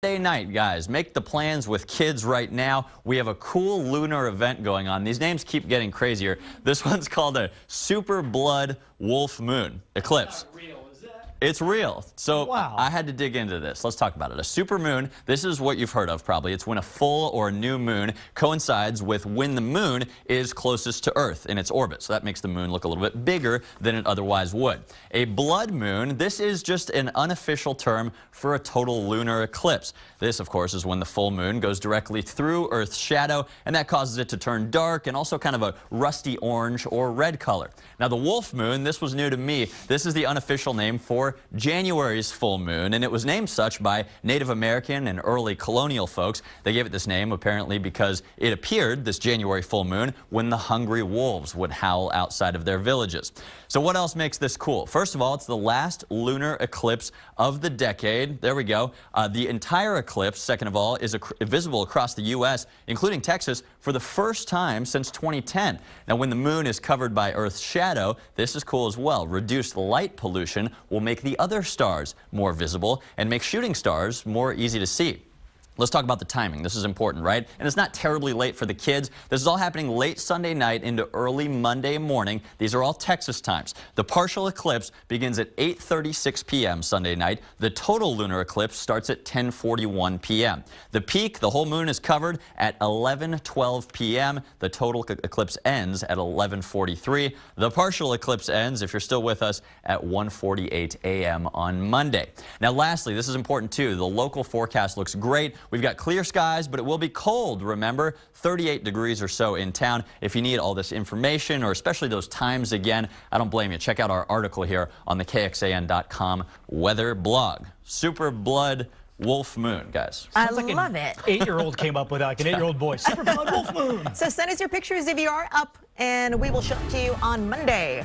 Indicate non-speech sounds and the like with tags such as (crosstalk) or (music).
Day night, guys. Make the plans with kids right now. We have a cool lunar event going on. These names keep getting crazier. This (laughs) one's called a Super Blood Wolf Moon Eclipse. It's real. So wow. I had to dig into this. Let's talk about it. A supermoon, this is what you've heard of probably. It's when a full or new moon coincides with when the moon is closest to Earth in its orbit. So that makes the moon look a little bit bigger than it otherwise would. A blood moon, this is just an unofficial term for a total lunar eclipse. This, of course, is when the full moon goes directly through Earth's shadow, and that causes it to turn dark and also kind of a rusty orange or red color. Now, the wolf moon, this was new to me. This is the unofficial name for January's full moon, and it was named such by Native American and early colonial folks. They gave it this name apparently because it appeared, this January full moon, when the hungry wolves would howl outside of their villages. So what else makes this cool? First of all, it's the last lunar eclipse of the decade. There we go. Uh, the entire eclipse, second of all, is visible across the U.S., including Texas, for the first time since 2010. Now, when the moon is covered by Earth's shadow, this is cool as well. Reduced light pollution will make the other stars more visible and make shooting stars more easy to see. Let's talk about the timing. This is important, right? And it's not terribly late for the kids. This is all happening late Sunday night into early Monday morning. These are all Texas times. The partial eclipse begins at 8.36 p.m. Sunday night. The total lunar eclipse starts at 10.41 p.m. The peak, the whole moon is covered at 11.12 p.m. The total eclipse ends at 11.43. The partial eclipse ends, if you're still with us, at 1.48 a.m. on Monday. Now, lastly, this is important too. The local forecast looks great. We've got clear skies, but it will be cold, remember, 38 degrees or so in town. If you need all this information or especially those times again, I don't blame you. Check out our article here on the KXAN.com weather blog. Super blood Wolf Moon, guys. I like love it. Eight-year-old came up with that, like an eight-year-old (laughs) boy. Super Blood Wolf Moon. So send us your pictures if you are up, and we will show it to you on Monday.